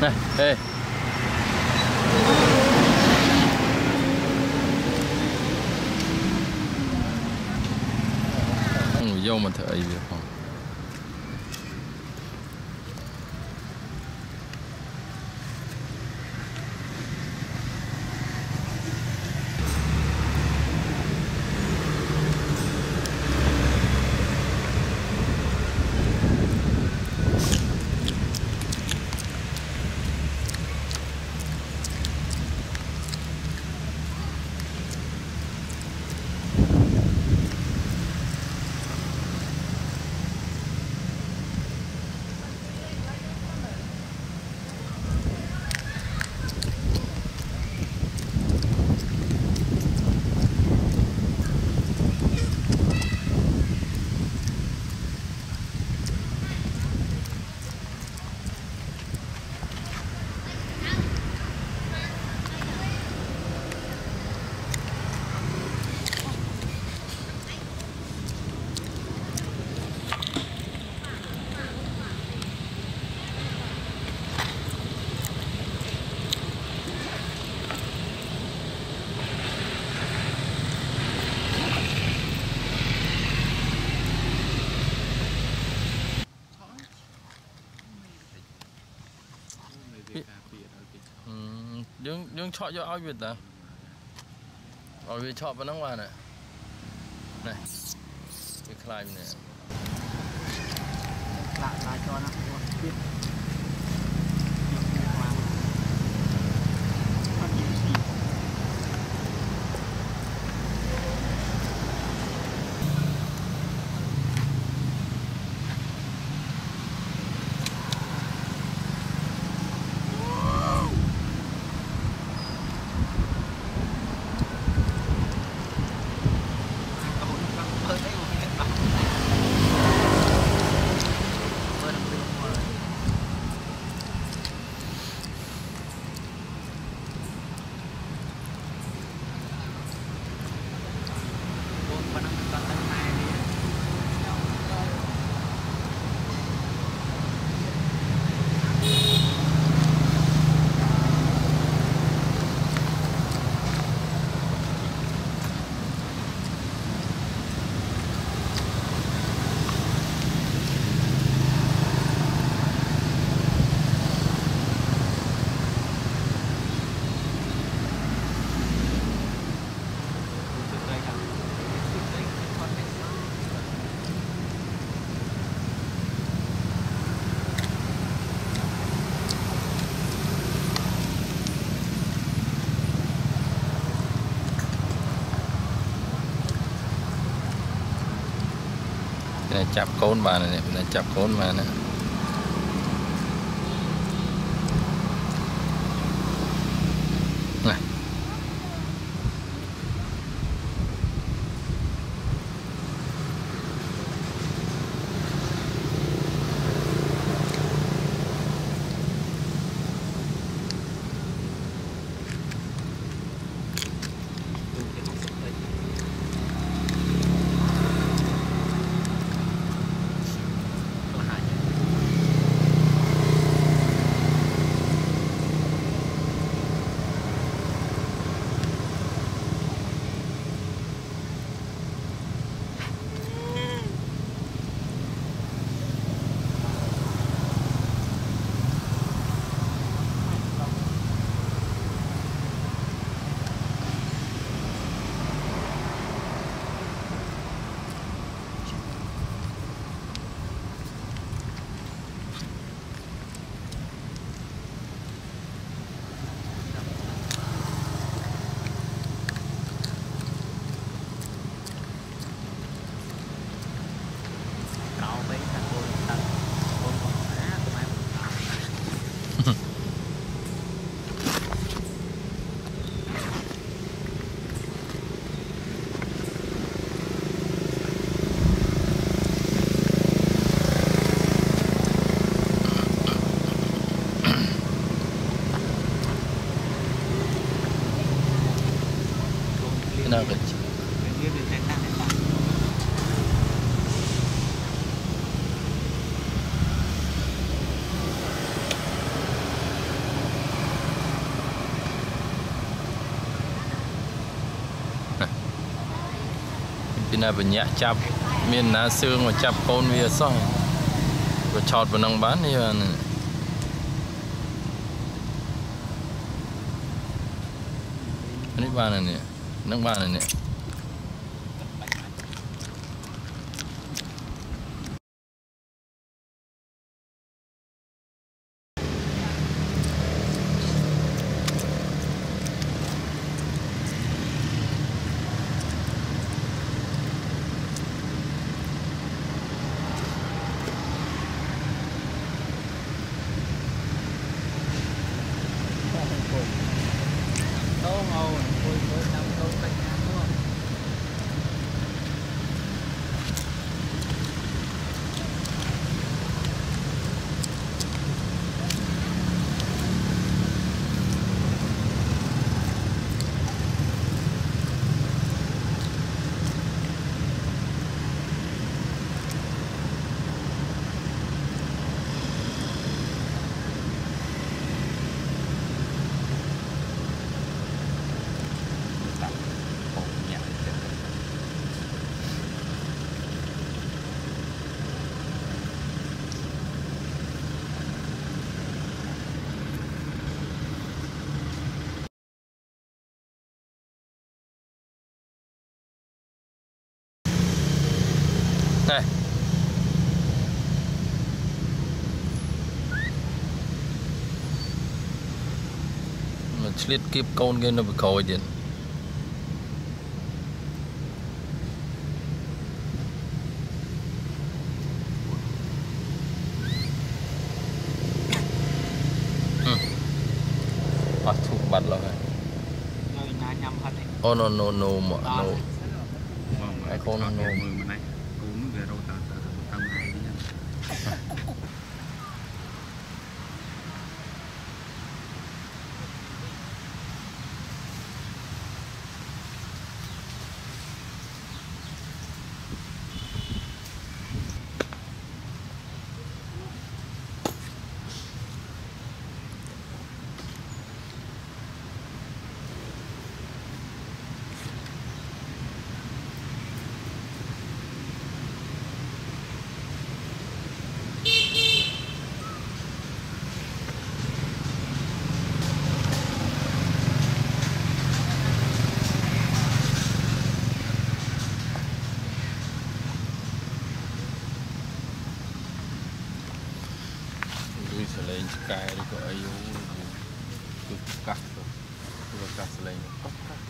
này ê không vô mà thở ấy việc không ừ, dương dương chọn cho ao việt à ao việt chọn vào năm ngoài này này cái khai này ខ្លះឡាយចោលណាទៀតអត់និយាយស៊ី ប៉ុណ្ណឹងមិនដល់តែម៉ែនេះ này chạp côn bà này này chạp côn bà này này nào kecil វាតែតាំងតែតាំងពីណាបញ្ញាក់ចាប់មានណាសឿងមកចាប់កូនវាសោះក៏ឆោតប៉ុណ្ណឹងបាននេះបាននេះបានហើយនេះ nước ba này nè you tô ngồi tôi tôi năm tô khách ឆ្លៀតគៀបកូនគេនៅបក្រោយទៀតអត់ធុកបាត់ឡើយ នៅណាញ៉ាំហិតឯង អូណូណូណូមក ដល់ ណូ មើលម្នាក់កូននោះ ងឆ្កែឬក៏អីអូគឺកាសទៅគឺកាសសលេងកាសកាសកាសកាស